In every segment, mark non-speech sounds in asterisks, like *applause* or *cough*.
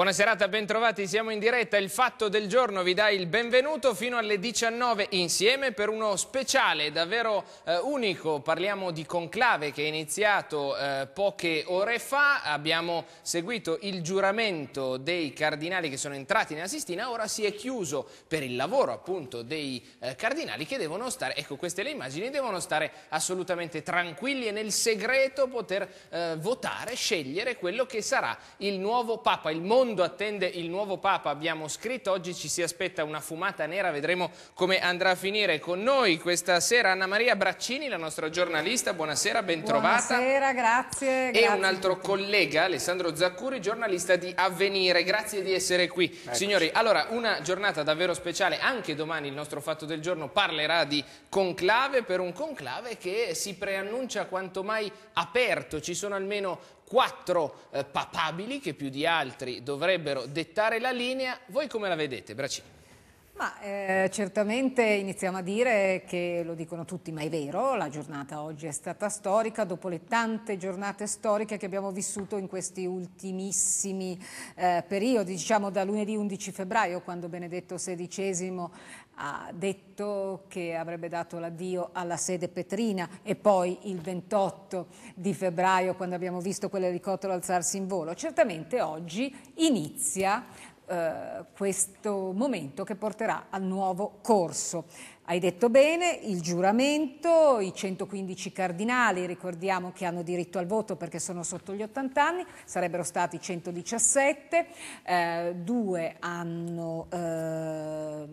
Buona serata, bentrovati, siamo in diretta. Il fatto del giorno vi dà il benvenuto fino alle 19 insieme per uno speciale davvero eh, unico. Parliamo di conclave che è iniziato eh, poche ore fa. Abbiamo seguito il giuramento dei cardinali che sono entrati nella Sistina. Ora si è chiuso per il lavoro appunto dei eh, cardinali che devono stare, ecco queste le immagini, devono stare assolutamente tranquilli e nel segreto poter eh, votare, scegliere quello che sarà il nuovo Papa, il mondo mondo attende il nuovo Papa, abbiamo scritto, oggi ci si aspetta una fumata nera, vedremo come andrà a finire con noi questa sera Anna Maria Braccini, la nostra giornalista, buonasera, bentrovata. Buonasera, grazie. E grazie un altro collega, Alessandro Zaccuri, giornalista di Avvenire, grazie di essere qui. Eccoci. Signori, allora una giornata davvero speciale, anche domani il nostro Fatto del Giorno parlerà di conclave, per un conclave che si preannuncia quanto mai aperto, ci sono almeno quattro eh, papabili che più di altri dovrebbero dettare la linea. Voi come la vedete, Bracini? Ma eh, certamente iniziamo a dire che lo dicono tutti, ma è vero, la giornata oggi è stata storica dopo le tante giornate storiche che abbiamo vissuto in questi ultimissimi eh, periodi, diciamo da lunedì 11 febbraio quando Benedetto XVI ha detto che avrebbe dato l'addio alla sede petrina e poi il 28 di febbraio quando abbiamo visto quell'elicottero alzarsi in volo. Certamente oggi inizia eh, questo momento che porterà al nuovo corso. Hai detto bene, il giuramento, i 115 cardinali, ricordiamo che hanno diritto al voto perché sono sotto gli 80 anni, sarebbero stati 117, eh, due hanno eh,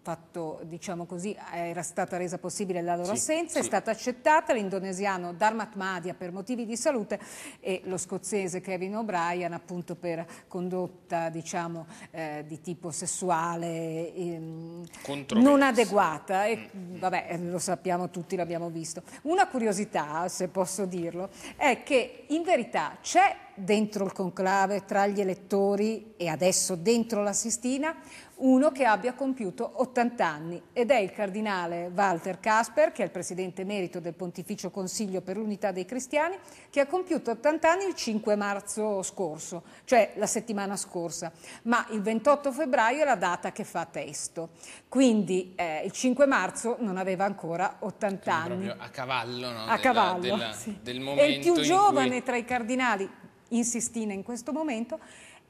fatto, diciamo così, era stata resa possibile la loro sì, assenza, sì. è stata accettata l'indonesiano Dharmat Madhya per motivi di salute e lo scozzese Kevin O'Brien appunto per condotta diciamo eh, di tipo sessuale ehm, non adeguata e vabbè, eh, lo sappiamo tutti, l'abbiamo visto. Una curiosità, se posso dirlo, è che in verità c'è dentro il conclave tra gli elettori e adesso dentro la Sistina uno che abbia compiuto 80 anni ed è il cardinale Walter Kasper, che è il presidente emerito del Pontificio Consiglio per l'Unità dei Cristiani, che ha compiuto 80 anni il 5 marzo scorso, cioè la settimana scorsa, ma il 28 febbraio è la data che fa testo. Quindi eh, il 5 marzo non aveva ancora 80 Quindi anni. Proprio a cavallo, no? A della, cavallo, della, sì. del momento È il più giovane cui... tra i cardinali in Sistina in questo momento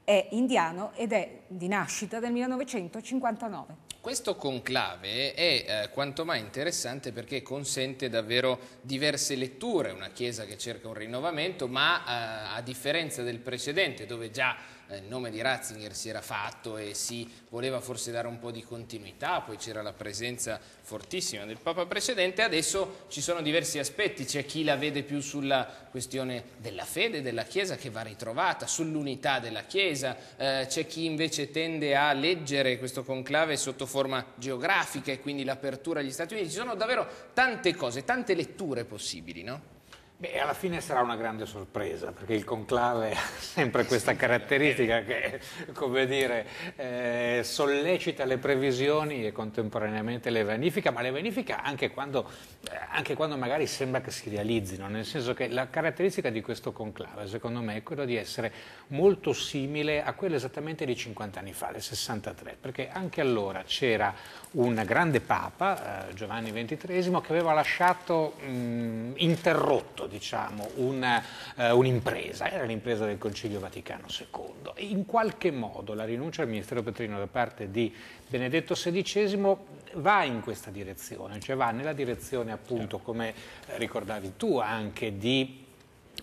è indiano ed è di nascita del 1959. Questo conclave è eh, quanto mai interessante perché consente davvero diverse letture, una Chiesa che cerca un rinnovamento, ma eh, a differenza del precedente dove già il nome di Ratzinger si era fatto e si voleva forse dare un po' di continuità, poi c'era la presenza fortissima del Papa precedente, adesso ci sono diversi aspetti, c'è chi la vede più sulla questione della fede della Chiesa che va ritrovata, sull'unità della Chiesa, eh, c'è chi invece tende a leggere questo conclave sotto forma geografica e quindi l'apertura agli Stati Uniti, ci sono davvero tante cose, tante letture possibili, no? Beh, alla fine sarà una grande sorpresa, perché il conclave *laughs* ha sempre questa caratteristica che, come dire, eh, sollecita le previsioni e contemporaneamente le vanifica, ma le vanifica anche quando, eh, anche quando magari sembra che si realizzino, nel senso che la caratteristica di questo conclave, secondo me, è quella di essere molto simile a quello esattamente di 50 anni fa, del 63, perché anche allora c'era un grande papa, eh, Giovanni XXIII, che aveva lasciato mh, interrotto diciamo, eh, un'impresa, un era l'impresa del Concilio Vaticano II. E in qualche modo la rinuncia al Ministero Petrino da parte di Benedetto XVI va in questa direzione, cioè va nella direzione appunto, come ricordavi tu, anche di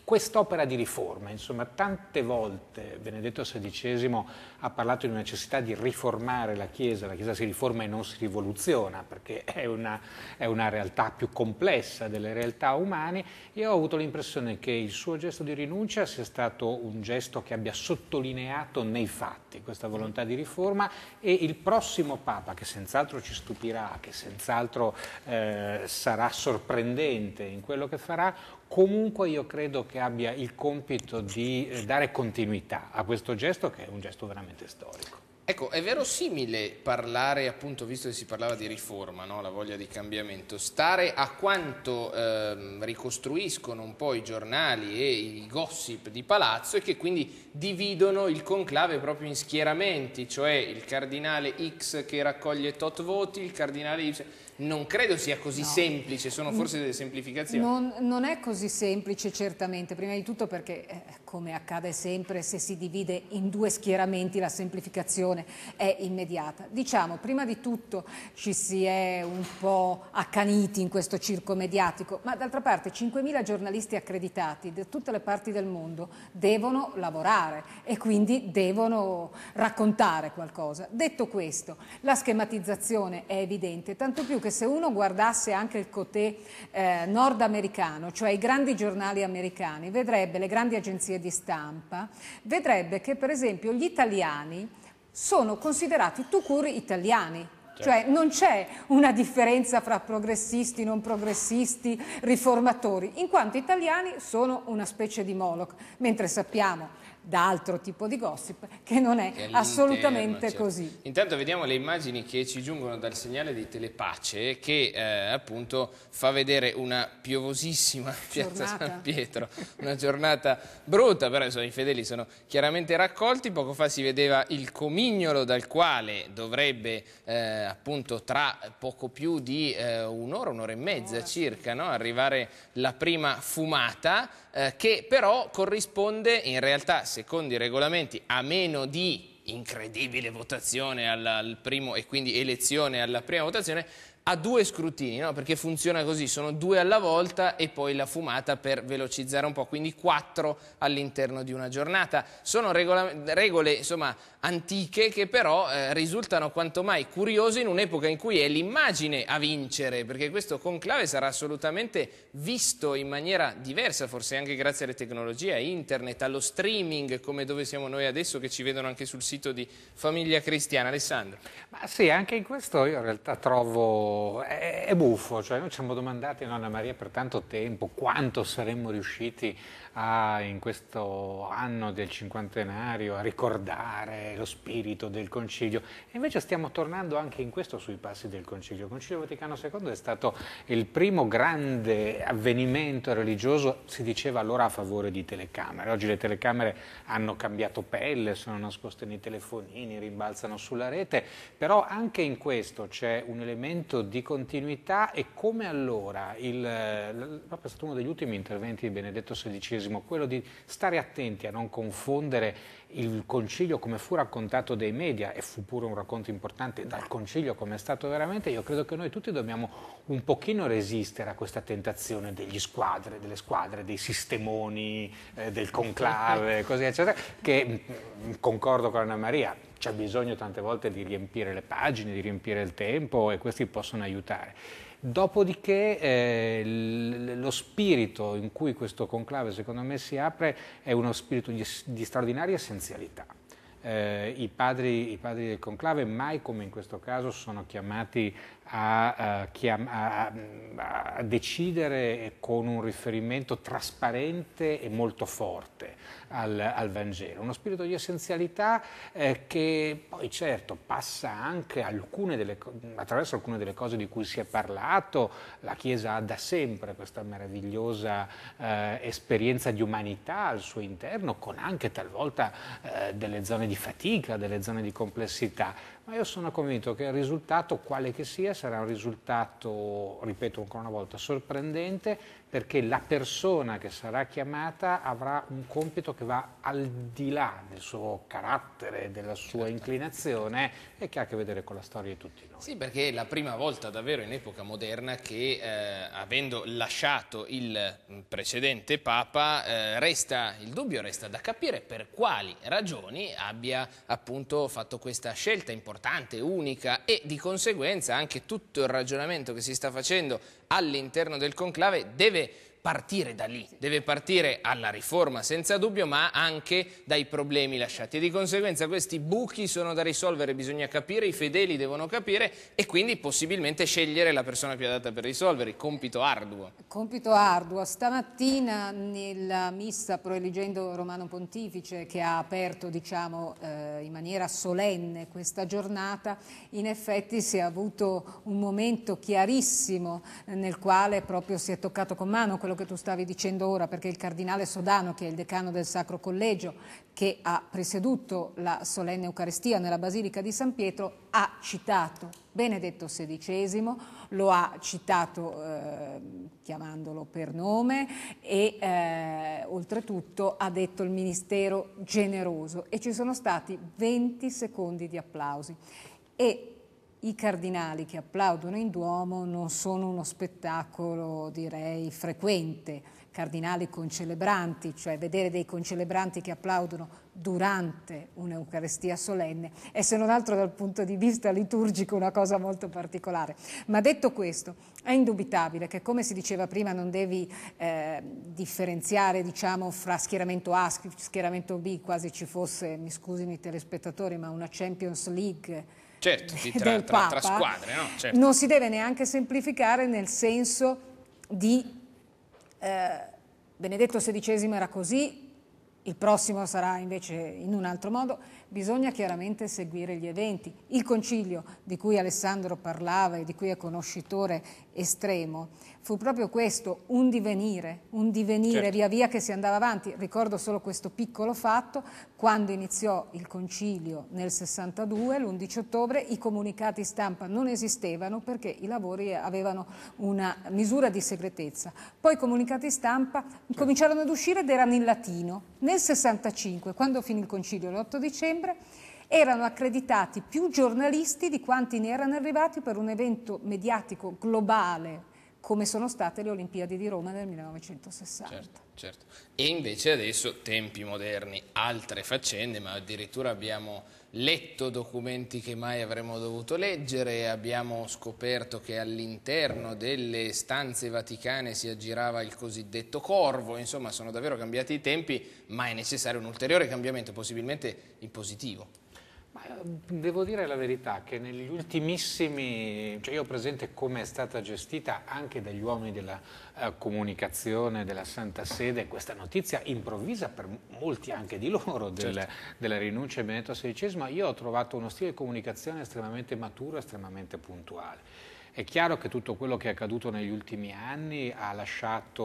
quest'opera di riforma, insomma, tante volte Benedetto XVI ha parlato di una necessità di riformare la Chiesa, la Chiesa si riforma e non si rivoluziona perché è una, è una realtà più complessa delle realtà umane e ho avuto l'impressione che il suo gesto di rinuncia sia stato un gesto che abbia sottolineato nei fatti questa volontà di riforma e il prossimo Papa, che senz'altro ci stupirà, che senz'altro eh, sarà sorprendente in quello che farà, comunque io credo che abbia il compito di eh, dare continuità a questo gesto che è un gesto veramente storico. Ecco, è verosimile parlare, appunto, visto che si parlava di riforma, no? la voglia di cambiamento, stare a quanto eh, ricostruiscono un po' i giornali e i gossip di palazzo e che quindi dividono il conclave proprio in schieramenti, cioè il cardinale X che raccoglie tot voti, il cardinale Y non credo sia così no. semplice, sono forse delle semplificazioni. Non, non, è così semplice certamente, prima di tutto perché eh, come accade sempre se si divide in due schieramenti la semplificazione è immediata. Diciamo, prima di tutto ci si è un po' accaniti in questo circo mediatico, ma d'altra parte 5.000 giornalisti accreditati da tutte le parti del mondo devono lavorare e quindi devono raccontare qualcosa. Detto questo, la schematizzazione è evidente, tanto più che se uno guardasse anche il cotè eh, nordamericano, cioè i grandi giornali americani, vedrebbe le grandi agenzie di stampa, vedrebbe che per esempio gli italiani sono considerati tu curi italiani, Certo. Cioè non c'è una differenza fra progressisti, non progressisti, riformatori, in quanto italiani sono una specie di Moloch, mentre sappiamo da altro tipo di gossip che non è, è assolutamente certo. così. Intanto vediamo le immagini che ci giungono dal segnale di Telepace che eh, appunto fa vedere una piovosissima *laughs* piazza San Pietro, una giornata brutta, però insomma, i fedeli sono chiaramente raccolti, poco fa si vedeva il comignolo dal quale dovrebbe eh, appunto tra poco più di eh, un'ora, un'ora e mezza circa no? arrivare la prima fumata eh, che però corrisponde in realtà secondo i regolamenti a meno di incredibile votazione al, al primo e quindi elezione alla prima votazione a due scrutini, no? perché funziona così, sono due alla volta e poi la fumata per velocizzare un po', quindi quattro all'interno di una giornata. Sono regole insomma, antiche che però eh, risultano quanto mai curiose in un'epoca in cui è l'immagine a vincere, perché questo conclave sarà assolutamente visto in maniera diversa, forse anche grazie alle tecnologie, a internet, allo streaming, come dove siamo noi adesso, che ci vedono anche sul sito di Famiglia Cristiana. Alessandro. Ma sì, anche in questo io in realtà trovo è, è buffo, cioè noi ci siamo domandati, Nonna Maria, per tanto tempo quanto saremmo riusciti a, in questo anno del cinquantenario a ricordare lo spirito del Concilio e invece stiamo tornando anche in questo sui passi del Concilio. Il Concilio Vaticano II è stato il primo grande avvenimento religioso, si diceva allora a favore di telecamere, oggi le telecamere hanno cambiato pelle, sono nascoste nei telefonini, rimbalzano sulla rete, però anche in questo c'è un elemento di continuità e come allora, il, è stato uno degli ultimi interventi di Benedetto XVI quello di stare attenti a non confondere il concilio come fu raccontato dai media e fu pure un racconto importante dal concilio come è stato veramente, io credo che noi tutti dobbiamo un pochino resistere a questa tentazione degli squadre, delle squadre, dei sistemoni, eh, del conclave, *laughs* così eccetera, che mm, concordo con Anna Maria, c'è bisogno tante volte di riempire le pagine, di riempire il tempo e questi possono aiutare. Dopodiché eh, lo spirito in cui questo conclave secondo me si apre è uno spirito di, di straordinaria essenzialità. Eh, i, padri, i, padri, del conclave mai come in questo caso sono chiamati a, a, a, decidere con un riferimento trasparente e molto forte al, al Vangelo. Uno spirito di essenzialità eh, che poi certo passa anche alcune delle, attraverso alcune delle cose di cui si è parlato. La Chiesa ha da sempre questa meravigliosa eh, esperienza di umanità al suo interno, con anche talvolta eh, delle zone di fatica, delle zone di complessità ma io sono convinto che il risultato, quale che sia, sarà un risultato, ripeto ancora una volta, sorprendente perché la persona che sarà chiamata avrà un compito che va al di là del suo carattere, della sua certo. inclinazione e che ha a che vedere con la storia di tutti noi. Sì, perché è la prima volta davvero in epoca moderna che eh, avendo lasciato il precedente Papa eh, resta, il dubbio resta da capire per quali ragioni abbia appunto fatto questa scelta importante, unica e di conseguenza anche tutto il ragionamento che si sta facendo all'interno del conclave deve partire da lì, deve partire alla riforma senza dubbio, ma anche dai problemi lasciati. E di conseguenza questi buchi sono da risolvere, bisogna capire, i fedeli devono capire e quindi possibilmente scegliere la persona più adatta per risolvere, compito arduo. Compito arduo. Stamattina nella missa proeligendo Romano Pontifice che ha aperto diciamo, eh, in maniera solenne questa giornata, in effetti si è avuto un momento chiarissimo nel quale proprio si è toccato con mano quello che tu stavi dicendo ora, perché il cardinale Sodano, che è il decano del Sacro Collegio, che ha presieduto la solenne Eucaristia nella Basilica di San Pietro, ha citato Benedetto XVI, lo ha citato eh, chiamandolo per nome e eh, oltretutto ha detto il ministero generoso e ci sono stati 20 secondi di applausi. E i cardinali che applaudono in Duomo non sono uno spettacolo, direi, frequente. Cardinali concelebranti, cioè vedere dei concelebranti che applaudono durante un'Eucarestia solenne è se non altro dal punto di vista liturgico una cosa molto particolare. Ma detto questo, è indubitabile che come si diceva prima non devi eh, differenziare diciamo, fra schieramento A e schieramento B, quasi ci fosse, mi scusino i telespettatori, ma una Champions League certo, tra, *laughs* tra, tra, squadre. No? Certo. Non si deve neanche semplificare nel senso di eh, Benedetto XVI era così, il prossimo sarà invece in un altro modo, bisogna chiaramente seguire gli eventi. Il concilio di cui Alessandro parlava e di cui è conoscitore estremo fu proprio questo, un divenire, un divenire certo. via via che si andava avanti. Ricordo solo questo piccolo fatto, quando iniziò il concilio nel 62, l'11 ottobre, i comunicati stampa non esistevano perché i lavori avevano una misura di segretezza. Poi i comunicati stampa certo. cominciarono ad uscire ed erano in latino. Nel 65, quando finì il concilio l'8 dicembre, erano accreditati più giornalisti di quanti ne erano arrivati per un evento mediatico globale come sono state le Olimpiadi di Roma nel 1960. Certo, certo. E invece adesso tempi moderni, altre faccende, ma addirittura abbiamo letto documenti che mai avremmo dovuto leggere, abbiamo scoperto che all'interno delle stanze vaticane si aggirava il cosiddetto corvo, insomma sono davvero cambiati i tempi, ma è necessario un ulteriore cambiamento, possibilmente in positivo. Ma ehm, devo dire la verità che negli ultimissimi, cioè io ho presente come è stata gestita anche dagli uomini della uh, comunicazione della Santa Sede questa notizia improvvisa per molti anche di loro del, certo. della rinuncia di Benedetto XVI, io ho trovato uno stile di comunicazione estremamente maturo, estremamente puntuale. È chiaro che tutto quello che è accaduto negli ultimi anni ha lasciato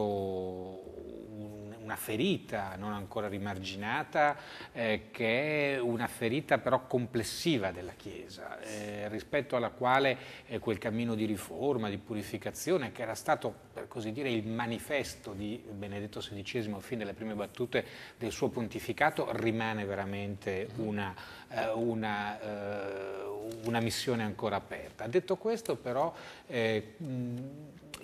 una ferita non ancora rimarginata, eh, che è una ferita però complessiva della Chiesa, eh, rispetto alla quale eh, quel cammino di riforma, di purificazione, che era stato per così dire il manifesto di Benedetto XVI a fine delle prime battute del suo pontificato, rimane veramente una, eh, una, eh, una missione ancora aperta. Detto questo però eh,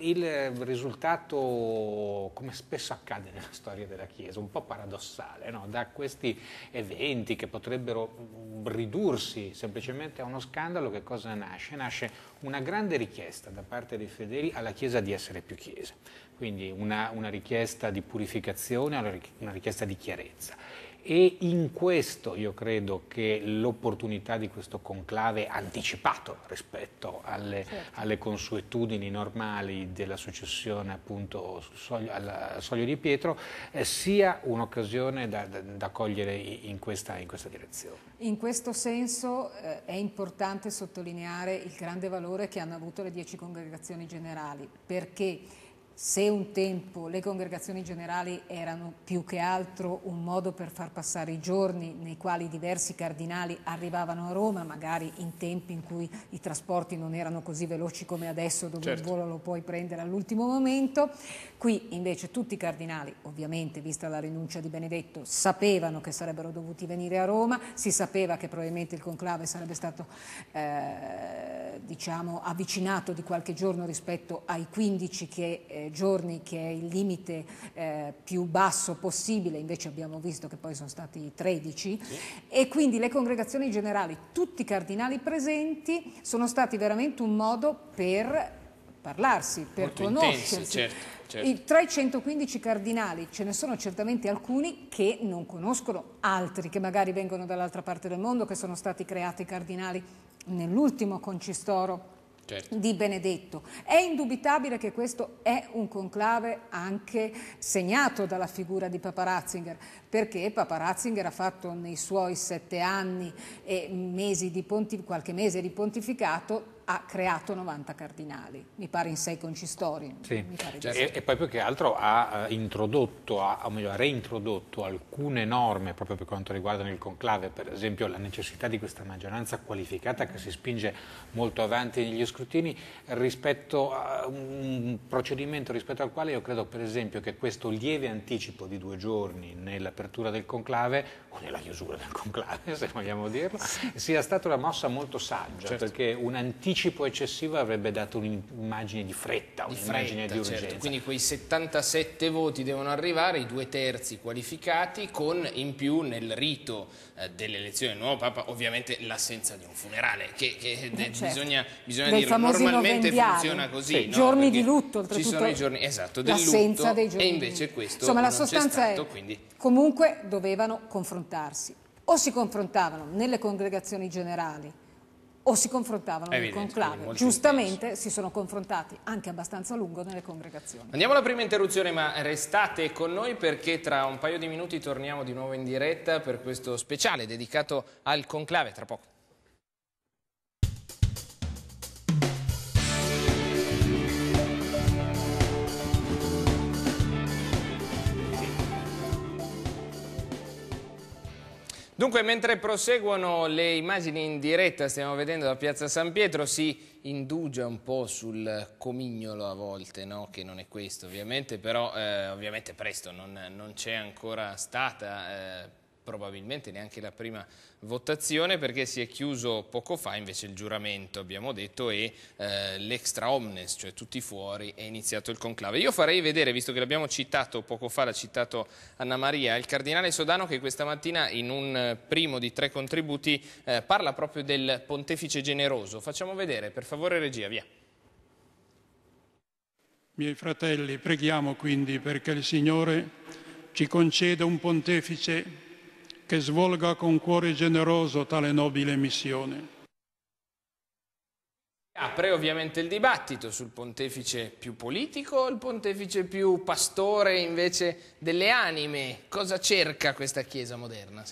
il risultato, come spesso accade nella storia della Chiesa, un po' paradossale, no? da questi eventi che potrebbero ridursi semplicemente a uno scandalo, che cosa nasce? Nasce una grande richiesta da parte dei fedeli alla Chiesa di essere più Chiesa, quindi una, una richiesta di purificazione, una richiesta di chiarezza e in questo io credo che l'opportunità di questo conclave anticipato rispetto alle, certo. alle consuetudini normali della successione appunto soglio, al soglio di Pietro eh, sia un'occasione da, da, da, cogliere in questa, in questa, direzione. In questo senso eh, è importante sottolineare il grande valore che hanno avuto le dieci congregazioni generali perché se un tempo le congregazioni generali erano più che altro un modo per far passare i giorni nei quali diversi cardinali arrivavano a Roma, magari in tempi in cui i trasporti non erano così veloci come adesso, dove certo. il volo lo puoi prendere all'ultimo momento, qui invece tutti i cardinali, ovviamente vista la rinuncia di Benedetto, sapevano che sarebbero dovuti venire a Roma, si sapeva che probabilmente il conclave sarebbe stato eh, diciamo, avvicinato di qualche giorno rispetto ai 15 che eh, giorni che è il limite eh, più basso possibile, invece abbiamo visto che poi sono stati 13 sì. e quindi le congregazioni generali, tutti i cardinali presenti sono stati veramente un modo per parlarsi, per Molto conoscersi. intensi, certo, certo. Tra i 115 cardinali ce ne sono certamente alcuni che non conoscono, altri che magari vengono dall'altra parte del mondo, che sono stati creati cardinali nell'ultimo concistoro Certo. di Benedetto. È indubitabile che questo è un conclave anche segnato dalla figura di Papa Ratzinger, perché Papa Ratzinger ha fatto nei suoi sette anni e mesi di ponti- qualche mese di pontificato ha creato 90 cardinali, mi pare in sei concistori. Sì. sì. E, e poi più che altro ha eh, introdotto, ha, o meglio, ha reintrodotto alcune norme proprio per quanto riguarda il conclave, per esempio la necessità di questa maggioranza qualificata che si spinge molto avanti negli scrutini rispetto a un procedimento rispetto al quale io credo per esempio che questo lieve anticipo di due giorni nell'apertura del conclave o nella chiusura del conclave, *laughs* se vogliamo dirlo, sia stata una mossa molto saggia Certo. perché un anticipo eccessivo avrebbe dato un'immagine di fretta, Di un'immagine fretta, di urgenza. certo. Quindi quei 77 voti devono arrivare, i due terzi qualificati, con in più nel rito eh, dell'elezione del nuovo Papa ovviamente l'assenza di un funerale, che, che de- certo. bisogna, bisogna famosi normalmente novendiali. funziona così. Sì. no? Giorni Perché di lutto, Ci oltretutto. sono i giorni, esatto, del lutto, dei giorni e di invece questo Insomma, la sostanza stato, è quindi... comunque dovevano confrontarsi. O si confrontavano nelle congregazioni generali o si confrontavano nel conclave. Giustamente si sono confrontati anche abbastanza a lungo nelle congregazioni. Andiamo alla prima interruzione, ma restate con noi perché tra un paio di minuti torniamo di nuovo in diretta per questo speciale dedicato al conclave. Tra poco. Dunque, mentre proseguono le immagini in diretta, stiamo vedendo da Piazza San Pietro, si indugia un po' sul comignolo a volte, no? che non è questo ovviamente, però eh, ovviamente presto non, non c'è ancora stata eh, probabilmente neanche la prima votazione perché si è chiuso poco fa invece il giuramento, abbiamo detto, e eh, l'extra omnes, cioè tutti fuori, è iniziato il conclave. Io farei vedere, visto che l'abbiamo citato poco fa, l'ha citato Anna Maria, il cardinale Sodano che questa mattina in un primo di tre contributi eh, parla proprio del pontefice generoso. Facciamo vedere, per favore regia, via. Miei fratelli, preghiamo quindi perché il Signore ci conceda un pontefice che svolga con cuore generoso tale nobile missione. Apre ovviamente il dibattito sul pontefice più politico o il pontefice più pastore invece delle anime. Cosa cerca questa Chiesa moderna?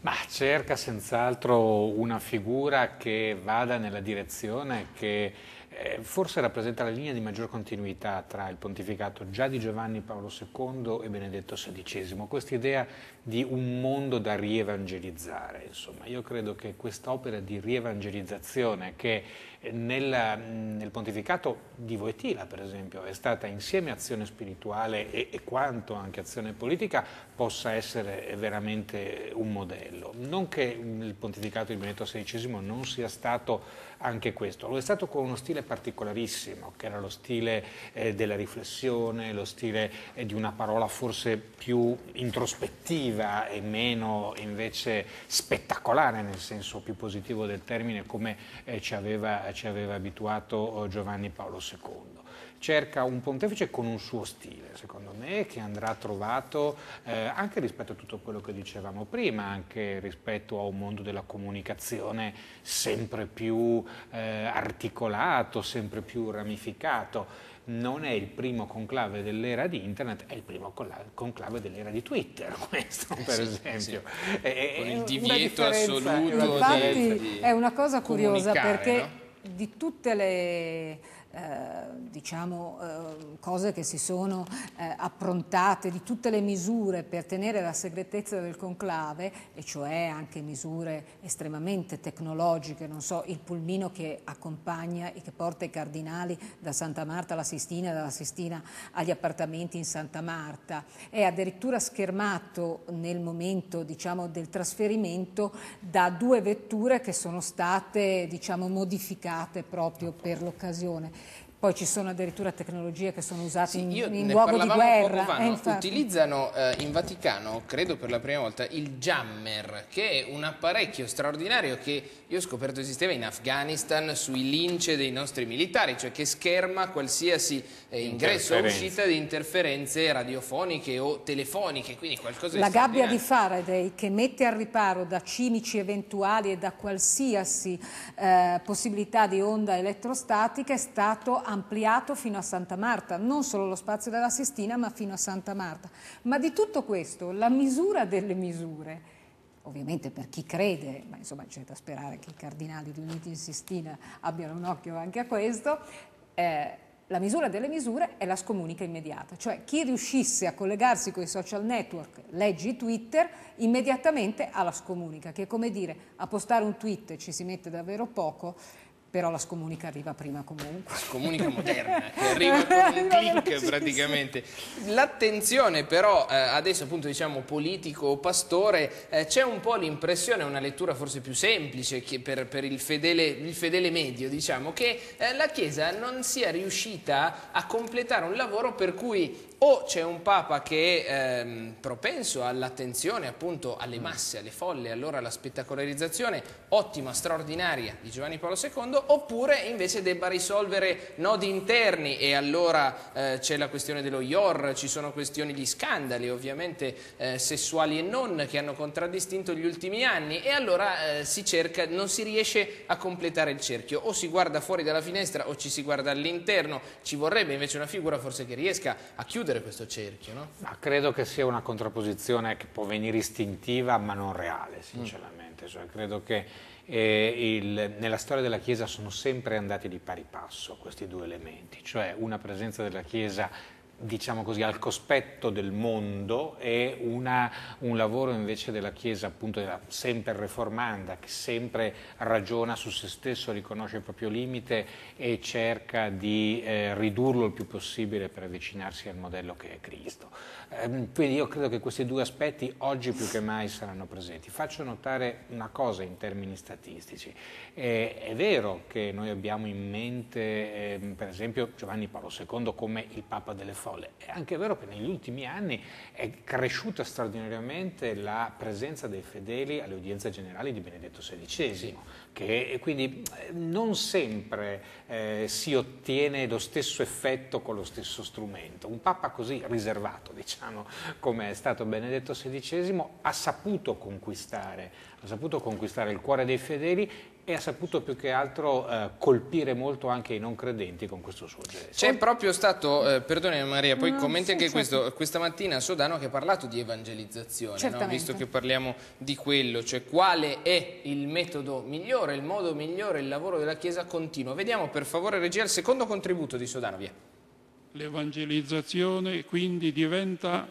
Ma cerca senz'altro una figura che vada nella direzione che eh, forse rappresenta la linea di maggior continuità tra il pontificato già di Giovanni Paolo II e Benedetto XVI, questa idea di un mondo da rievangelizzare. Insomma, io credo che quest'opera di rievangelizzazione che nel, nel pontificato di Voetila, per esempio, è stata insieme azione spirituale e, e quanto anche azione politica, possa essere veramente un modello. Non che il pontificato di Benedetto XVI non sia stato anche questo, lo è stato con uno stile particolarissimo, che era lo stile eh, della riflessione, lo stile eh, di una parola forse più introspettiva e meno invece spettacolare nel senso più positivo del termine come eh, ci, aveva, ci aveva abituato oh, Giovanni Paolo II cerca un pontefice con un suo stile, secondo me, che andrà trovato eh, anche rispetto a tutto quello che dicevamo prima, anche rispetto a un mondo della comunicazione sempre più eh, articolato, sempre più ramificato. Non è il primo conclave dell'era di internet, è il primo conclave dell'era di Twitter, *laughs* questo per Sì, esempio. sì. È- Con è il una divieto assoluto è una di- Infatti di è una cosa curiosa perché no? di tutte le eh, diciamo, eh, cose che si sono eh, approntate, di tutte le misure per tenere la segretezza del conclave, e cioè anche misure estremamente tecnologiche, non so, il pulmino che accompagna e che porta i cardinali da Santa Marta alla Sistina, dalla Sistina agli appartamenti in Santa Marta, è addirittura schermato nel momento diciamo, del trasferimento da due vetture che sono state diciamo, modificate proprio per l'occasione. Poi ci sono addirittura tecnologie che sono usate sì, in, in luogo di guerra. Poco fa, no? Utilizzano eh, in Vaticano, credo per la prima volta, il jammer, che è un apparecchio straordinario che io ho scoperto esisteva in Afghanistan sui lince dei nostri militari, cioè che scherma qualsiasi eh, ingresso o uscita di interferenze radiofoniche o telefoniche, quindi qualcosa La gabbia di Faraday che mette al riparo da cimici eventuali e da qualsiasi eh, possibilità di onda elettrostatica è stato ampliato fino a Santa Marta, non solo lo spazio della Sistina ma fino a Santa Marta. Ma di tutto questo, la misura delle misure, ovviamente per chi crede, ma insomma c'è da sperare che i cardinali riuniti in Sistina abbiano un occhio anche a questo, eh, la misura delle misure è la scomunica immediata, cioè chi riuscisse a collegarsi con i social network, leggi Twitter, immediatamente ha la scomunica, che è come dire a postare un tweet ci si mette davvero poco, però la scomunica arriva prima comunque. Scomunica moderna, *laughs* che arriva con un click praticamente. L'attenzione però, eh, adesso appunto diciamo politico o pastore, eh, c'è un po' l'impressione, una lettura forse più semplice per, per il, fedele, il, fedele, medio, diciamo, che eh, la Chiesa non sia riuscita a completare un lavoro per cui o c'è un Papa che è ehm, propenso all'attenzione appunto alle masse, alle folle, allora alla spettacolarizzazione ottima, straordinaria di Giovanni Paolo II, oppure invece debba risolvere nodi interni e allora eh, c'è la questione dello IOR, ci sono questioni di scandali ovviamente eh, sessuali e non che hanno contraddistinto gli ultimi anni e allora eh, si cerca, non si riesce a completare il cerchio, o si guarda fuori dalla finestra o ci si guarda all'interno, ci vorrebbe invece una figura forse che riesca a chiudere chiudere questo cerchio, no? Ma credo che sia una contrapposizione che può venire istintiva ma non reale, sinceramente. Mm. Cioè, credo che eh, il, nella storia della Chiesa sono sempre andati di pari passo questi due elementi, cioè una presenza della Chiesa diciamo così, al cospetto del mondo e una, un lavoro invece della Chiesa appunto sempre reformanda che sempre ragiona su se stesso, riconosce il proprio limite e cerca di eh, ridurlo il più possibile per avvicinarsi al modello che è Cristo. Ehm, quindi io credo che questi due aspetti oggi più che mai saranno presenti. Faccio notare una cosa in termini statistici. Eh, è vero che noi abbiamo in mente eh, per esempio Giovanni Paolo II come il Papa delle Folle, folle. È anche vero che negli ultimi anni è cresciuta straordinariamente la presenza dei fedeli alle udienze generali di Benedetto XVI, sì. che quindi eh, non sempre eh, si ottiene lo stesso effetto con lo stesso strumento. Un Papa così riservato, diciamo, come è stato Benedetto XVI, ha saputo conquistare, ha saputo conquistare il cuore dei fedeli e ha saputo più che altro eh, colpire molto anche i non credenti con questo suo gesto. C'è proprio stato, eh, perdone Maria, poi no, commenti sì, anche certo. questo, questa mattina Sodano che ha parlato di evangelizzazione, no? visto che parliamo di quello, cioè quale è il metodo migliore, il modo migliore, il lavoro della Chiesa continua. Vediamo per favore regia il secondo contributo di Sodano, via. L'evangelizzazione quindi diventa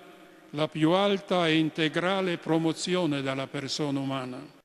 la più alta e integrale promozione della persona umana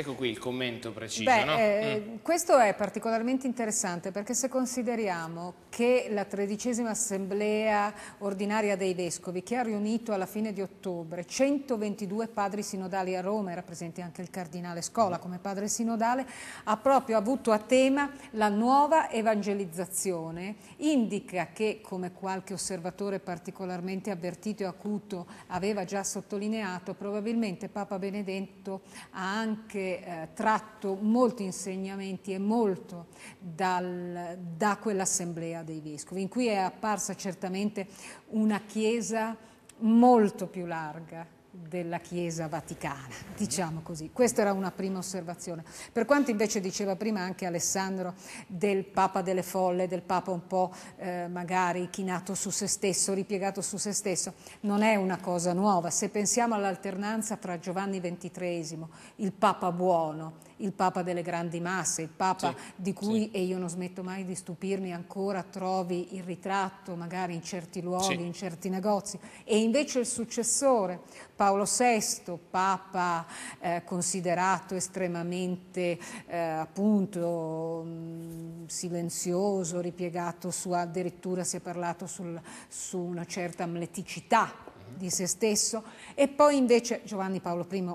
Ecco qui il commento preciso. Beh, no? eh, mm. Questo è particolarmente interessante perché se consideriamo che la tredicesima assemblea ordinaria dei vescovi che ha riunito alla fine di ottobre 122 padri sinodali a Roma, era presente anche il cardinale Scola come padre sinodale, ha proprio avuto a tema la nuova evangelizzazione, indica che come qualche osservatore particolarmente avvertito e acuto aveva già sottolineato, probabilmente Papa Benedetto ha anche eh, tratto molti insegnamenti e molto dal, da quell'assemblea dei vescovi, in cui è apparsa certamente una Chiesa molto più larga, della Chiesa Vaticana, diciamo così. Questa era una prima osservazione. Per quanto invece diceva prima anche Alessandro del Papa delle folle, del Papa un po' eh, magari chinato su se stesso, ripiegato su se stesso, non è una cosa nuova. Se pensiamo all'alternanza fra Giovanni XXIII, il Papa buono, il Papa delle grandi masse, il Papa sì, di cui, sì. e io non smetto mai di stupirmi, ancora trovi il ritratto magari in certi luoghi, sì. in certi negozi, e invece il successore, Paolo VI, Papa eh, considerato estremamente eh, appunto mh, silenzioso, ripiegato su, addirittura si è parlato sul, su una certa amleticità di se stesso, e poi invece Giovanni Paolo I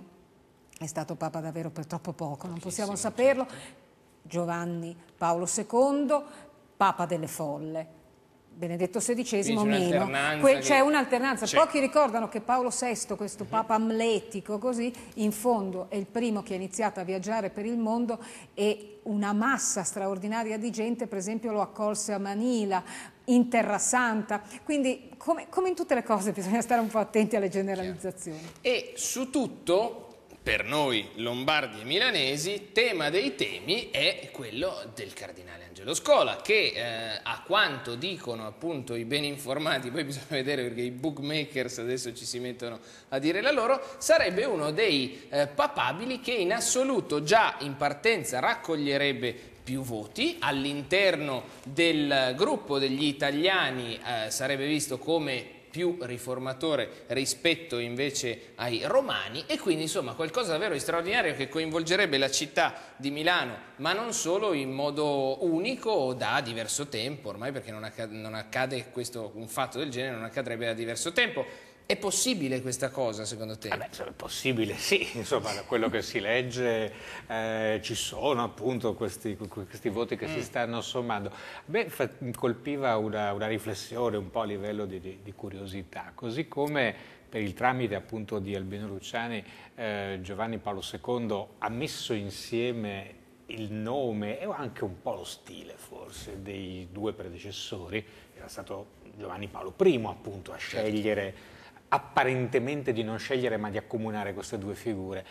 è stato Papa davvero per troppo poco, non possiamo saperlo. Giovanni Paolo II, Papa delle folle. Benedetto XVI meno. C'è un'alternanza. Pochi ricordano che Paolo VI, questo uh-huh. papa amletico, così, in fondo è il primo che ha iniziato a viaggiare per il mondo e una massa straordinaria di gente, per esempio, lo accolse a Manila, in Terra Santa. Quindi, come, come in tutte le cose, *laughs* bisogna stare un po' attenti alle generalizzazioni. E su tutto per noi lombardi e milanesi, tema dei temi è quello del cardinale Angelo Scola, che eh, a quanto dicono appunto i ben informati, poi bisogna *laughs* vedere perché i bookmakers adesso ci si mettono a dire la loro, sarebbe uno dei eh, papabili che in assoluto già in partenza raccoglierebbe più voti, all'interno del gruppo degli italiani eh, sarebbe visto come più riformatore rispetto invece ai romani e quindi insomma qualcosa davvero di straordinario che coinvolgerebbe la città di Milano ma non solo in modo unico da diverso tempo ormai perché non accade, non accade questo, un fatto del genere non accadrebbe da diverso tempo è possibile questa cosa secondo te? Vabbè, è possibile, *laughs* sì, insomma, da quello che si legge eh, ci sono appunto questi, questi voti che mm. si stanno sommando. A me colpiva una, una, riflessione un po' a livello di, di, di, curiosità, così come per il tramite appunto di Albino Luciani eh, Giovanni Paolo II ha messo insieme il nome e anche un po' lo stile forse dei due predecessori, era stato Giovanni Paolo I appunto a certo. scegliere apparentemente di non scegliere ma di accomunare queste due figure.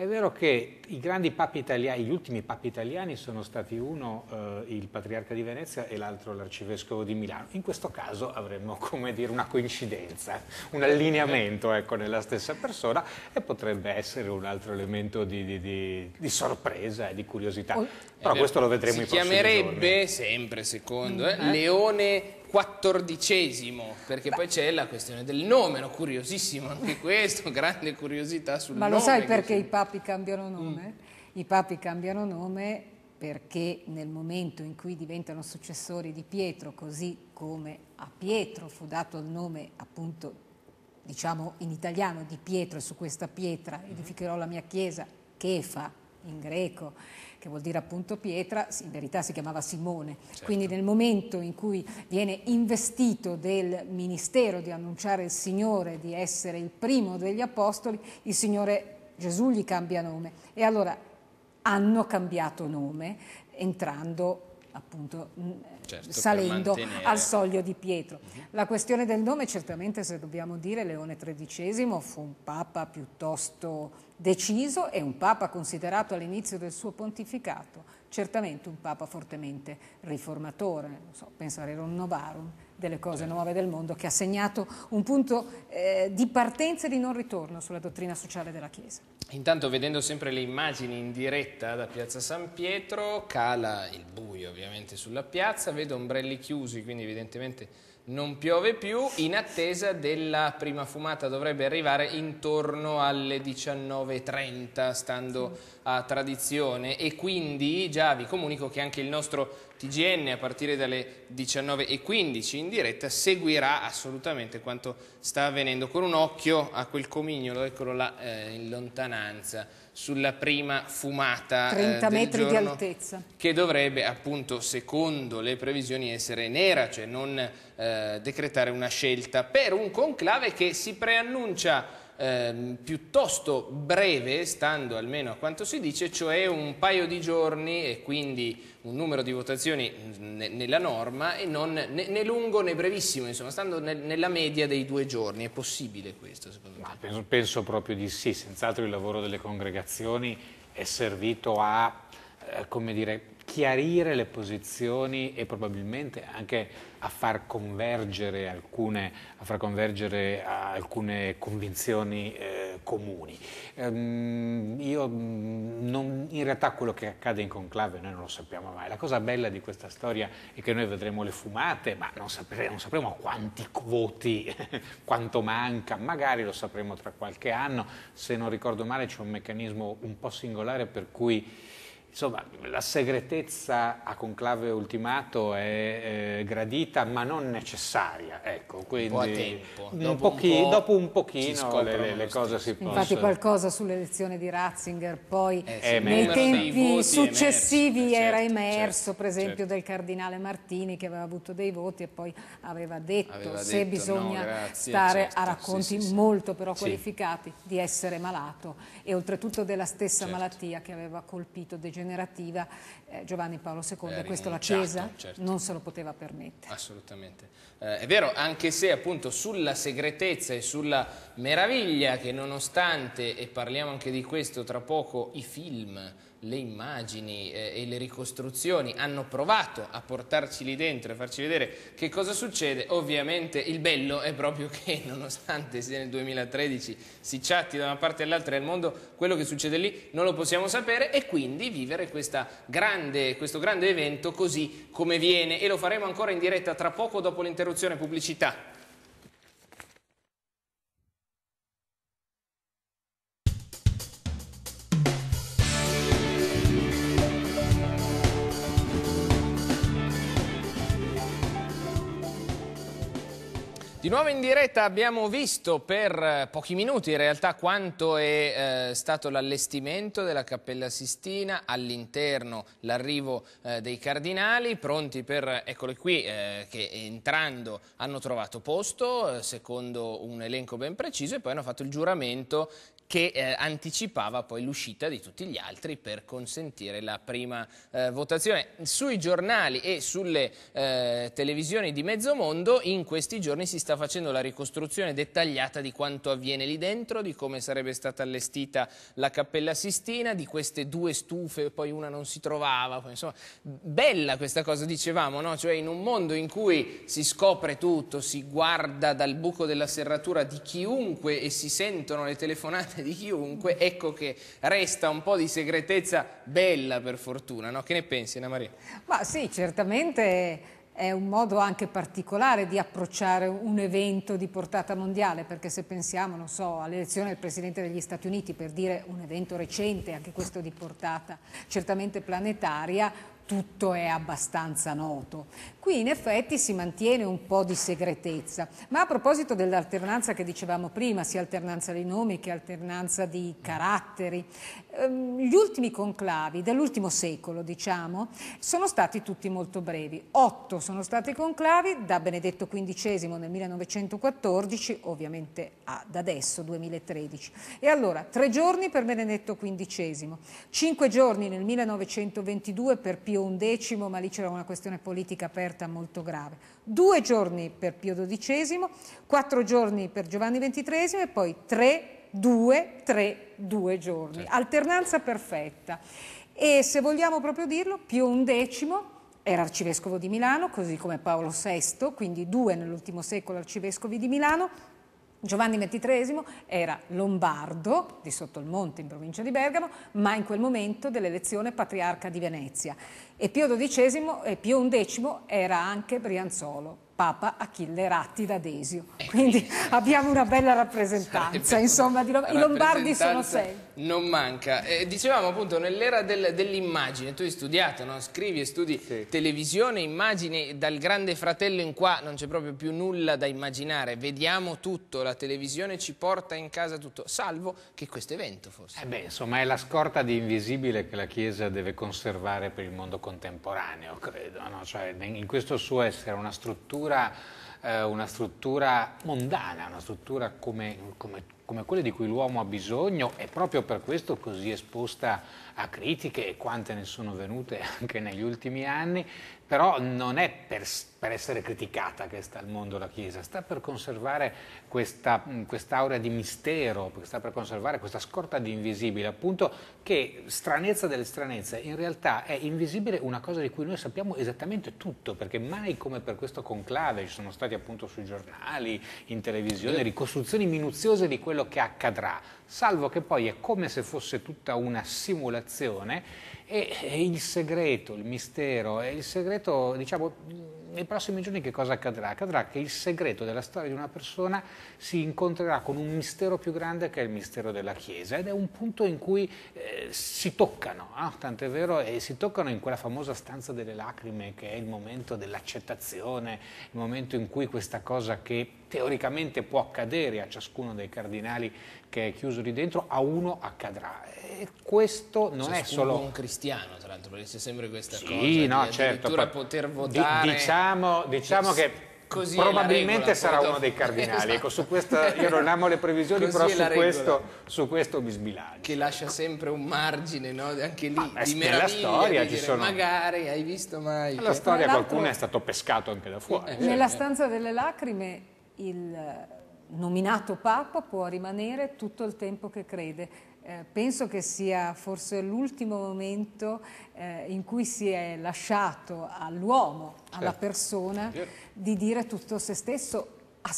È vero che i grandi papi italiani, gli ultimi papi italiani sono stati uno eh, il patriarca di Venezia e l'altro l'arcivescovo di Milano. In questo caso avremmo *laughs* come dire una coincidenza, un allineamento ecco, nella stessa persona e potrebbe essere un altro elemento di, di, di, di sorpresa e di curiosità. Però questo lo vedremo si in prossimi chiamerebbe, sempre secondo, eh, eh? Leone quattordicesimo, perché Beh. poi c'è la questione del nome, no? curiosissimo anche *laughs* questo, grande curiosità sul Ma nome. Ma lo sai perché si... i papi cambiano nome? Mm. I papi cambiano nome perché nel momento in cui diventano successori di Pietro, così come a Pietro fu dato il nome appunto diciamo in italiano di Pietro e su questa pietra edificherò la mia chiesa, Chefa in greco, che vuol dire appunto pietra, in verità si chiamava Simone. Certo. Quindi nel momento in cui viene investito del ministero di annunciare il Signore, di essere il primo degli apostoli, il Signore Gesù gli cambia nome. E allora hanno cambiato nome entrando appunto certo, salendo al soglio di Pietro. Uh-huh. La questione del nome certamente se dobbiamo dire Leone XIII fu un papa piuttosto deciso e un papa considerato all'inizio del suo pontificato certamente un papa fortemente riformatore, so, penso a Rerum Novarum, delle cose nuove del mondo, che ha segnato un punto eh, di partenza e di non ritorno sulla dottrina sociale della Chiesa. Intanto vedendo sempre le immagini in diretta da Piazza San Pietro, cala il buio ovviamente sulla piazza, vedo ombrelli chiusi, quindi evidentemente non piove più, in attesa della prima fumata dovrebbe arrivare intorno alle 19.30 stando a tradizione. E quindi già vi comunico che anche il nostro TGN a partire dalle 19.15 in diretta seguirà assolutamente quanto sta avvenendo. Con un occhio a quel comignolo, eccolo là eh, in lontananza sulla prima fumata 30 eh, metri di altezza. che dovrebbe appunto secondo le previsioni essere nera cioè non eh, decretare una scelta. Per un conclave che si preannuncia eh, piuttosto breve, stando almeno a quanto si dice, cioè un paio di giorni e quindi un numero di votazioni nella norma e non né, né lungo né brevissimo, insomma, stando nel, nella media dei due giorni. È possibile questo secondo me? Penso, penso, proprio di sì, senz'altro il lavoro delle congregazioni è servito a, eh, come dire, chiarire le posizioni e probabilmente anche a far convergere alcune, far convergere alcune convinzioni eh, comuni. Ehm, io, non, in realtà quello che accade in conclave noi non lo sappiamo mai. La cosa bella di questa storia è che noi vedremo le fumate, ma non, sapre, non sapremo quanti voti, *laughs* quanto manca, magari lo sapremo tra qualche anno. Se non ricordo male c'è un meccanismo un po' singolare per cui Insomma, la segretezza a conclave ultimato è eh, gradita ma non necessaria, ecco, quindi un po' a tempo. Un Dopo, pochi, un po dopo un pochino le, le, le cose si Infatti possono... qualcosa sull'elezione di Ratzinger poi Eh, sì, nei tempi successivi emerso, era certo, emerso, certo, per esempio certo. del cardinale Martini che aveva avuto dei voti e poi aveva detto Aveva se detto, bisogna no, grazie, stare certo, a racconti sì, sì, molto però Sì. qualificati di essere malato e oltretutto della stessa Certo. malattia che aveva colpito degenerativa eh, Giovanni Paolo II Aveva e questo la Chiesa certo. non se lo poteva permettere. Assolutamente. Eh, è vero, anche se appunto sulla segretezza e sulla meraviglia che nonostante, e parliamo anche di questo tra poco, i film, le immagini eh, e le ricostruzioni hanno provato a portarci lì dentro e farci vedere che cosa succede, ovviamente il bello è proprio *laughs* che nonostante sia nel 2013 si chatti da una parte all'altra del mondo, quello che succede lì non lo possiamo sapere e quindi vivere grande, questo grande evento così come viene e lo faremo ancora in diretta tra poco dopo l'interruzione pubblicità. Di nuovo in diretta abbiamo visto per eh, pochi minuti in realtà quanto è eh, stato l'allestimento della Cappella Sistina, all'interno l'arrivo eh, dei cardinali, pronti per, eccoli qui, eh, che entrando hanno trovato posto, eh, secondo un elenco ben preciso, e poi hanno fatto il giuramento che eh, anticipava poi l'uscita di tutti gli altri per consentire la prima eh, votazione. Sui giornali e sulle eh, televisioni di mezzo mondo in questi giorni si sta facendo la ricostruzione dettagliata di quanto avviene lì dentro, di come sarebbe stata allestita la Cappella Sistina, di queste due stufe, poi una non si trovava, poi, insomma, bella questa cosa dicevamo, no? cioè in un mondo in cui si scopre tutto, si guarda dal buco della serratura di chiunque e si sentono le telefonate di chiunque, ecco che resta un po' di segretezza bella per fortuna, no? Che ne pensi Anna Maria? Ma sì, certamente è un modo anche particolare di approcciare un evento di portata mondiale, perché se pensiamo, non so, all'elezione del Presidente degli Stati Uniti, per dire un evento recente, anche questo di portata certamente planetaria, tutto è abbastanza noto. Qui in effetti si mantiene un po' di segretezza, ma a proposito dell'alternanza che dicevamo prima, sia alternanza di nomi che alternanza di caratteri, ehm, gli ultimi conclavi dell'ultimo secolo, diciamo, sono stati tutti molto brevi. Otto sono stati conclavi da Benedetto XV nel 1914, ovviamente ad adesso, 2013. E allora, tre giorni per Benedetto XV, cinque giorni nel 1922 per Pio XI, ma lì c'era una questione politica aperta molto grave, due giorni per Pio XII, quattro giorni per Giovanni XXIII e poi tre, due, tre, due giorni. Alternanza perfetta. E se vogliamo proprio dirlo, Pio XI era arcivescovo di Milano, così come Paolo VI, quindi due nell'ultimo secolo arcivescovi di Milano. Giovanni XXIII era lombardo, di sotto il monte in provincia di Bergamo, ma in quel momento dell'elezione patriarca di Venezia. E Pio, XII, e Pio XI era anche Brianzolo, Papa Achille Ratti da Desio. Quindi abbiamo una bella rappresentanza, insomma, di, i lombardi sono sei. Non manca. Eh, dicevamo appunto nell'era del- dell'immagine, tu hai studiato, no? scrivi e studi Sì. televisione, immagini, dal grande fratello in qua non c'è proprio più nulla da immaginare, vediamo tutto, la televisione ci porta in casa tutto, salvo che questo evento forse. Eh beh, insomma, è la scorta di invisibile che la Chiesa deve conservare per il mondo contemporaneo, credo. no? Cioè, in questo suo essere una struttura, eh, una struttura mondana, una struttura come, come- come quelle di cui l'uomo ha bisogno e proprio per questo così esposta a critiche e quante ne sono venute *laughs* anche negli ultimi anni, però non è per, per essere criticata che sta al mondo la Chiesa, sta per conservare questa, mh, quest'aurea di mistero, sta per conservare questa scorta di invisibile, appunto che stranezza delle stranezze, in realtà è invisibile una cosa di cui noi sappiamo esattamente tutto, perché mai come per questo conclave ci sono stati appunto sui giornali, in televisione, ricostruzioni minuziose di quello che accadrà, salvo che poi è come se fosse tutta una simulazione e, e il segreto, il mistero, e il segreto diciamo nei prossimi giorni che cosa accadrà? Accadrà che il segreto della storia di una persona si incontrerà con un mistero più grande che è il mistero della Chiesa ed è un punto in cui eh, si toccano, no? tant'è vero, e si toccano in quella famosa stanza delle lacrime che è il momento dell'accettazione, il momento in cui questa cosa che teoricamente può accadere a ciascuno dei cardinali che è chiuso lì dentro, a uno accadrà. E questo non Ciascuno è solo... un cristiano, tra l'altro, perché c'è sempre questa Sì, cosa no, certo. addirittura poter di- votare. Diciamo, diciamo Cioè, che così probabilmente regola, sarà poi uno dei cardinali. Esatto. Ecco, su questo io non amo le previsioni, Così però su questo, su questo mi sbilancio. che lascia sempre un margine, no? anche lì, Ma, eh, di nella meraviglia, storia di ci dire, sono- magari, hai visto mai? Nella storia qualcuno è stato pescato anche da fuori. Eh, Nella certo. stanza delle lacrime il nominato Papa può rimanere tutto il tempo che crede. Eh, penso che sia forse l'ultimo momento eh, in cui si è lasciato all'uomo, alla Certo. persona, di dire tutto se stesso, a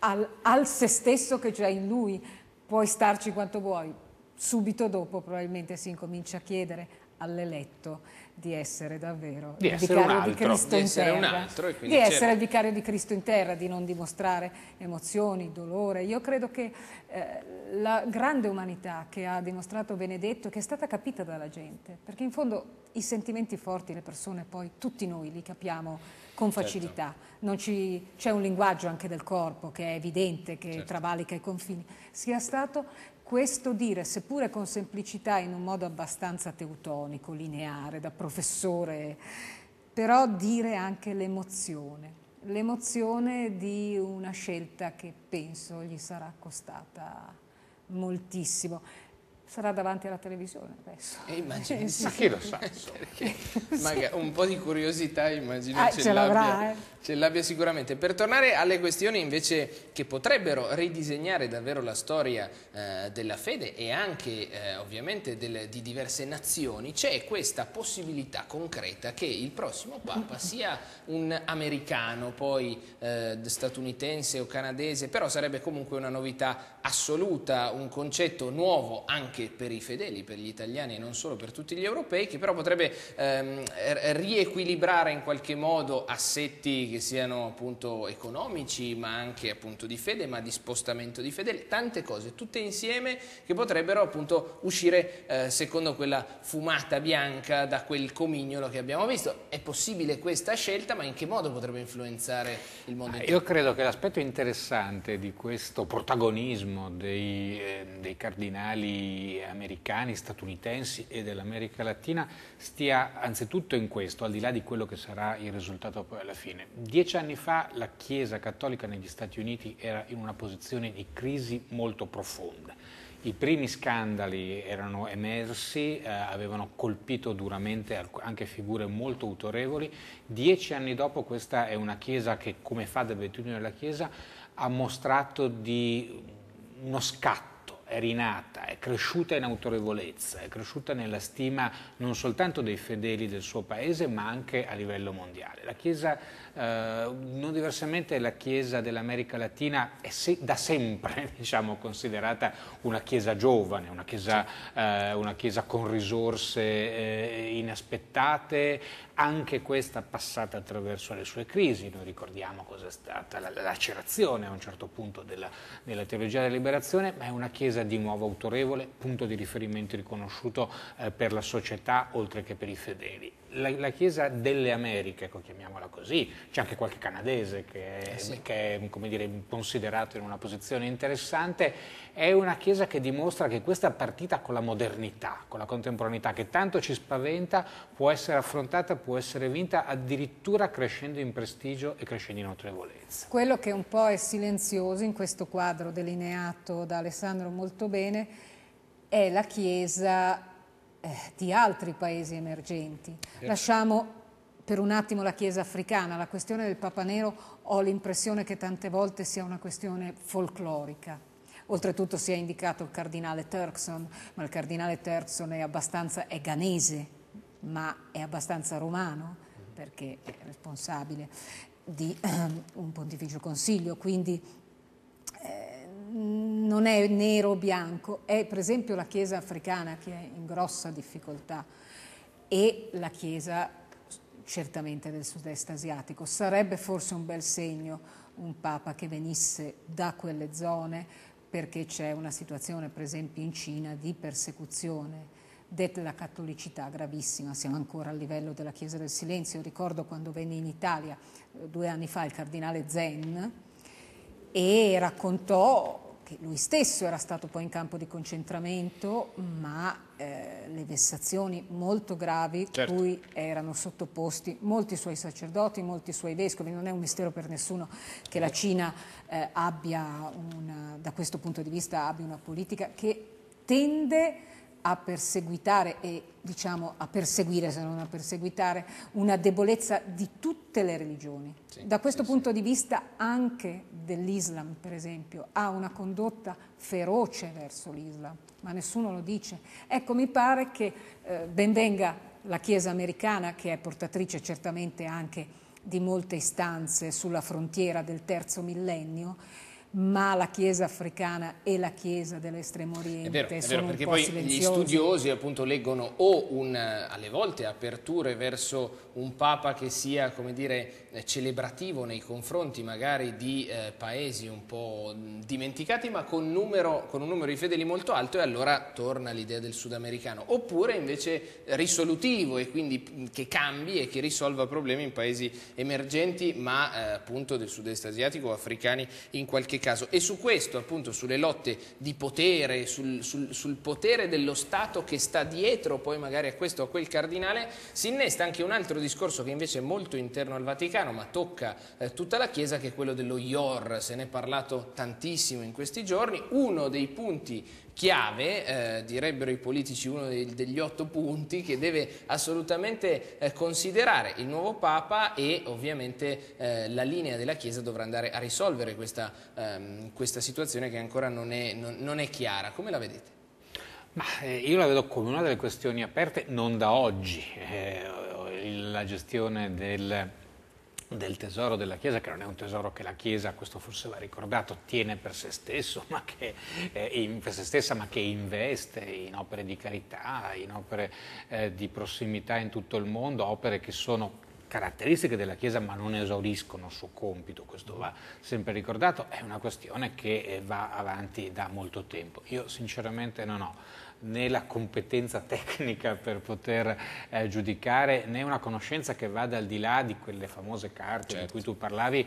al, al se stesso che già in lui. Puoi starci quanto vuoi, subito dopo probabilmente si incomincia a chiedere all'eletto di essere davvero Di il essere vicario un di altro. Cristo Di in terra, altro, di essere certo. il vicario di Cristo in terra, di non dimostrare emozioni, dolore. Io credo che eh, la grande umanità che ha dimostrato Benedetto, che è stata capita dalla gente, perché in fondo i sentimenti forti, le persone poi, tutti noi li capiamo con Certo. facilità. Non ci- c'è un linguaggio anche del corpo che è evidente, che Certo. travalica i confini. Sia stato questo dire, seppure con semplicità, in un modo abbastanza teutonico, lineare, da professore, però dire anche l'emozione, l'emozione di una scelta che penso gli sarà costata moltissimo. Sarà davanti alla televisione adesso. Eh, immagino *laughs* sì. Ma chi lo sa? *laughs* Perché maga- un po' di curiosità immagino Ah, ce, ce l'abbia, eh. ce l'abbia sicuramente. Per tornare alle questioni invece che potrebbero ridisegnare davvero la storia eh, della fede e anche eh, ovviamente del- di diverse nazioni, c'è questa possibilità concreta che il prossimo Papa sia un americano, poi eh, statunitense o canadese, però sarebbe comunque una novità assoluta, un concetto nuovo anche per i fedeli, per gli italiani e non solo per tutti gli europei, che però potrebbe ehm, riequilibrare in qualche modo assetti che siano appunto economici, ma anche appunto di fede, ma di spostamento di fede, tante cose, tutte insieme che potrebbero appunto uscire eh, secondo quella fumata bianca da quel comignolo che abbiamo visto. È possibile questa scelta, ma in che modo potrebbe influenzare il mondo intero? Io credo che l'aspetto interessante di questo protagonismo dei, eh, dei cardinali americani, statunitensi e dell'America Latina stia anzitutto in questo, al di là di quello che sarà il risultato poi alla fine. Dieci anni fa la Chiesa cattolica negli Stati Uniti era in una posizione di crisi molto profonda. I primi scandali erano emersi, eh, avevano colpito duramente anche figure molto autorevoli. Dieci anni dopo questa è una Chiesa che, come fa d'abitudine della Chiesa, ha mostrato di uno scatto è rinata, è cresciuta in autorevolezza, è cresciuta nella stima non soltanto dei fedeli del suo paese, ma anche a livello mondiale. La Chiesa, eh, non diversamente la Chiesa dell'America Latina, è se- da sempre *laughs* diciamo, considerata una Chiesa giovane, una Chiesa, eh, una chiesa con risorse eh, inaspettate, anche questa passata attraverso le sue crisi. Noi ricordiamo cosa è stata la, la lacerazione a un certo punto della, della teologia della liberazione, ma è una Chiesa di nuovo autorevole, punto di riferimento riconosciuto eh, per la società oltre che per i fedeli. La, la Chiesa delle Americhe, ecco, chiamiamola così, c'è anche qualche canadese che è, Eh sì. che è come dire, considerato in una posizione interessante, è una Chiesa che dimostra che questa partita con la modernità, con la contemporaneità, che tanto ci spaventa, può essere affrontata, può essere vinta addirittura crescendo in prestigio e crescendo in autorevolezza. Quello che un po' è silenzioso in questo quadro delineato da Alessandro molto bene è la Chiesa eh, di altri paesi emergenti. Lasciamo per un attimo la Chiesa africana, la questione del Papa Nero ho l'impressione che tante volte sia una questione folclorica. Oltretutto si è indicato il cardinale Turkson, ma il cardinale Turkson è abbastanza è ghanese, ma è abbastanza romano perché è responsabile di ehm, un pontificio consiglio, quindi non è nero o bianco, è per esempio la Chiesa africana che è in grossa difficoltà e la Chiesa certamente del sud-est asiatico. Sarebbe forse un bel segno un Papa che venisse da quelle zone perché c'è una situazione per esempio in Cina di persecuzione della cattolicità gravissima, siamo ancora al livello della Chiesa del Silenzio, ricordo quando venne in Italia eh, due anni fa il cardinale Zen e raccontò che lui stesso era stato poi in campo di concentramento, ma eh, le vessazioni molto gravi certo. cui erano sottoposti molti suoi sacerdoti, molti suoi vescovi. Non è un mistero per nessuno che la Cina eh, abbia, una, da questo punto di vista, abbia una politica che tende a perseguitare e diciamo a perseguire se non a perseguitare una debolezza di tutte le religioni. Sì, da questo sì, punto sì. di vista anche dell'Islam, per esempio, ha una condotta feroce verso l'Islam, ma nessuno lo dice. Ecco, mi pare che eh, benvenga la Chiesa americana, che è portatrice certamente anche di molte istanze sulla frontiera del terzo millennio, ma la Chiesa africana e la Chiesa dell'estremo oriente è vero, è vero, perché poi gli studiosi appunto leggono o un, alle volte aperture verso un Papa che sia come dire celebrativo nei confronti magari di eh, paesi un po' dimenticati ma con, numero, con, un numero di fedeli molto alto e allora torna l'idea del sudamericano. Oppure invece risolutivo e quindi che cambi e che risolva problemi in paesi emergenti ma eh, appunto del sud-est asiatico o africani in qualche caso e su questo appunto sulle lotte di potere sul, sul, sul potere dello Stato che sta dietro poi magari a questo o a quel cardinale si innesta anche un altro discorso che invece è molto interno al Vaticano ma tocca eh, tutta la Chiesa che è quello dello IOR, se ne è parlato tantissimo in questi giorni, uno dei punti chiave, eh, direbbero i politici uno dei, degli otto punti che deve assolutamente eh, considerare il nuovo Papa e ovviamente eh, la linea della Chiesa dovrà andare a risolvere questa, ehm, questa situazione che ancora non è, non, non è chiara. Come la vedete? Ma, eh, io la vedo come una delle questioni aperte non da oggi. Eh, la gestione del, del, tesoro della Chiesa, che non è un tesoro che la Chiesa, questo forse va ricordato, tiene per se, stesso, *laughs* ma che, eh, per se stessa, ma che investe in opere di carità, in opere eh, di prossimità in tutto il mondo, opere che sono caratteristiche della Chiesa ma non esauriscono il suo compito, questo va sempre ricordato, è una questione che eh, va avanti da molto tempo. Io sinceramente non ho né la competenza tecnica per poter eh, giudicare, né una conoscenza che vada al di là di quelle famose carte certo. di cui tu parlavi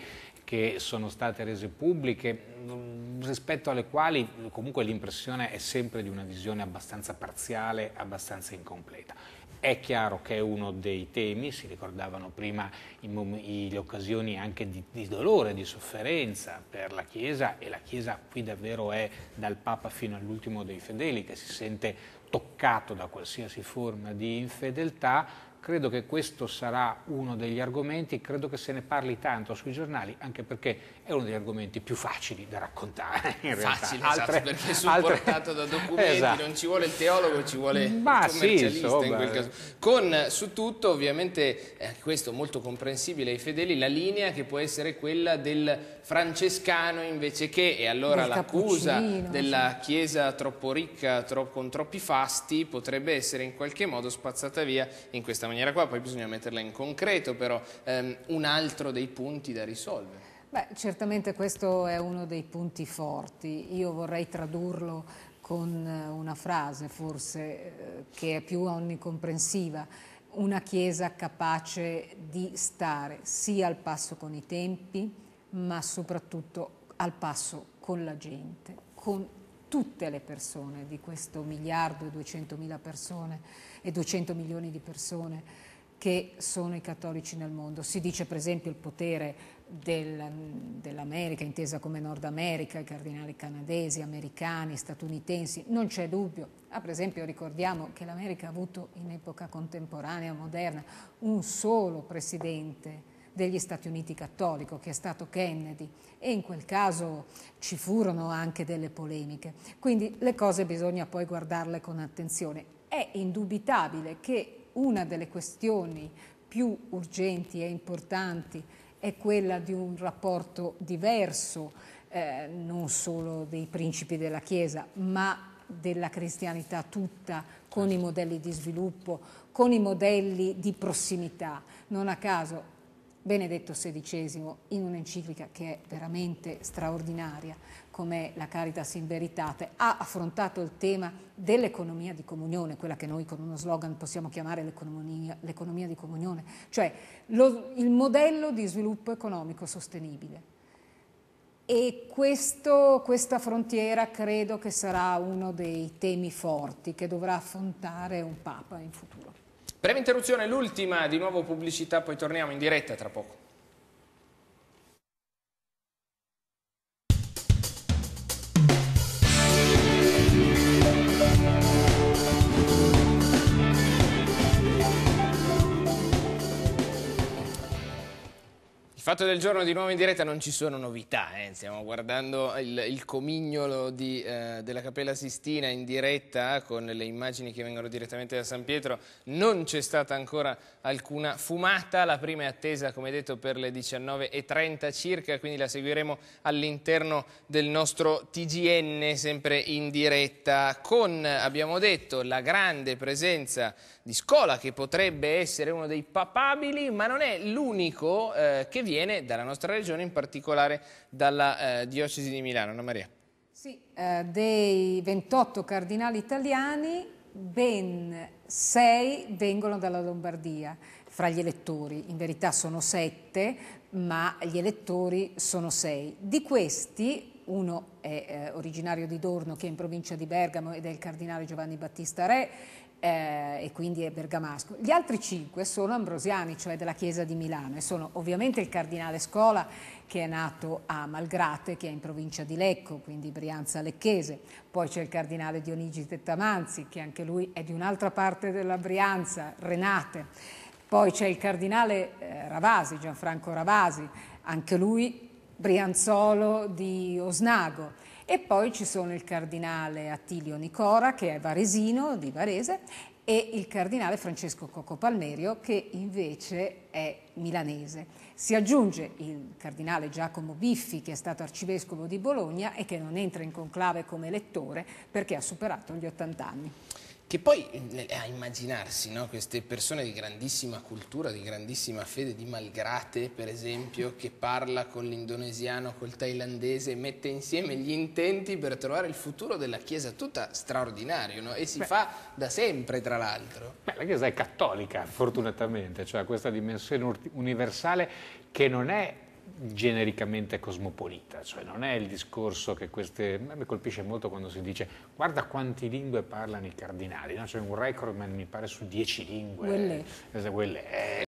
che sono state rese pubbliche, mm, rispetto alle quali comunque l'impressione è sempre di una visione abbastanza parziale, abbastanza incompleta. È chiaro che è uno dei temi, si ricordavano prima le occasioni anche di, di, dolore, di sofferenza per la Chiesa e la Chiesa qui davvero è dal Papa fino all'ultimo dei fedeli che si sente toccato da qualsiasi forma di infedeltà, Credo che questo sarà uno degli argomenti, credo che se ne parli tanto sui giornali, anche perché è uno degli argomenti più facili da raccontare. In Facile, esatto, altre, esatto, perché è supportato altre... da documenti, esatto. non ci vuole il teologo, ci vuole Ma il commercialista sì, in quel caso. Con su tutto, ovviamente, eh, questo molto comprensibile ai fedeli, la linea che può essere quella del francescano invece che, e allora l'accusa della sì. Chiesa troppo ricca, troppo, con troppi fasti, potrebbe essere in qualche modo spazzata via in questa maniera qua, poi bisogna metterla in concreto, però ehm, un altro dei punti da risolvere. Beh, certamente questo è uno dei punti forti. Io vorrei tradurlo con eh, una frase forse eh, che è più onnicomprensiva, una Chiesa capace di stare sia al passo con i tempi, ma soprattutto al passo con la gente, con tutte le persone di questo miliardo e duecentomila persone e 200 milioni di persone che sono i cattolici nel mondo. Si dice per esempio il potere dell'America, intesa come Nord America, i cardinali canadesi, americani, statunitensi, non c'è dubbio. Ah, per esempio ricordiamo che l'America ha avuto in epoca contemporanea, moderna, un solo presidente degli Stati Uniti cattolico, che è stato Kennedy, e in quel caso ci furono anche delle polemiche. Quindi le cose bisogna poi guardarle con attenzione. È indubitabile che una delle questioni più urgenti e importanti è quella di un rapporto diverso, eh, non solo dei principi della Chiesa, ma della cristianità tutta con i modelli di sviluppo, con i modelli di prossimità. Non a caso Benedetto XVI, in un'enciclica che è veramente straordinaria, come la Caritas in Veritate, ha affrontato il tema dell'economia di comunione, quella che noi con uno slogan possiamo chiamare l'economia di comunione, cioè lo, il modello di sviluppo economico sostenibile. E questo, questa frontiera credo che sarà uno dei temi forti che dovrà affrontare un Papa in futuro. Breve interruzione, l'ultima, di nuovo pubblicità, poi torniamo in diretta tra poco. Fatto del giorno di nuovo in diretta non ci sono novità, eh. stiamo guardando il, il comignolo di, eh, della Cappella Sistina in diretta con le immagini che vengono direttamente da San Pietro, non c'è stata ancora alcuna fumata, la prima è attesa come detto per le 19.30 circa, quindi la seguiremo all'interno del nostro TGN sempre in diretta con, abbiamo detto, la grande presenza di Scola che potrebbe essere uno dei papabili, ma non è l'unico eh, che viene dalla nostra regione, in particolare dalla eh, diocesi di Milano. Anna Maria. Sì, eh, dei 28 cardinali italiani, ben 6 vengono dalla Lombardia fra gli elettori. In verità sono 7, ma gli elettori sono 6. Di questi uno è eh, originario di Dorno che è in provincia di Bergamo ed è il cardinale Giovanni Battista Re eh, e quindi è bergamasco. Gli altri cinque sono ambrosiani, cioè della Chiesa di Milano, e sono ovviamente il cardinale Scola, che è nato a Malgrate, che è in provincia di Lecco, quindi Brianza Lecchese. Poi c'è il cardinale Dionigi Tettamanzi, che anche lui è di un'altra parte della Brianza, Renate. Poi c'è il cardinale eh, Ravasi, Gianfranco Ravasi, anche lui brianzolo di Osnago. E poi ci sono il cardinale Attilio Nicora, che è varesino, di Varese, e il cardinale Francesco Cocco Palmerio, che invece è milanese. Si aggiunge il cardinale Giacomo Biffi, che è stato arcivescovo di Bologna e che non entra in conclave come elettore perché ha superato gli 80 anni. Che poi eh, a immaginarsi no? queste persone di grandissima cultura, di grandissima fede, di Malgrate per esempio, che parla con l'indonesiano, col thailandese, mette insieme gli intenti per trovare il futuro della Chiesa, tutta straordinario no? e si Beh. fa da sempre tra l'altro. La Chiesa è cattolica fortunatamente, cioè questa dimensione universale che non è genericamente cosmopolita, cioè non è il discorso che queste... A me mi colpisce molto quando si dice guarda quante lingue parlano i cardinali, no? c'è un recordman mi pare su dieci lingue. Quelle. Quelle. Eh,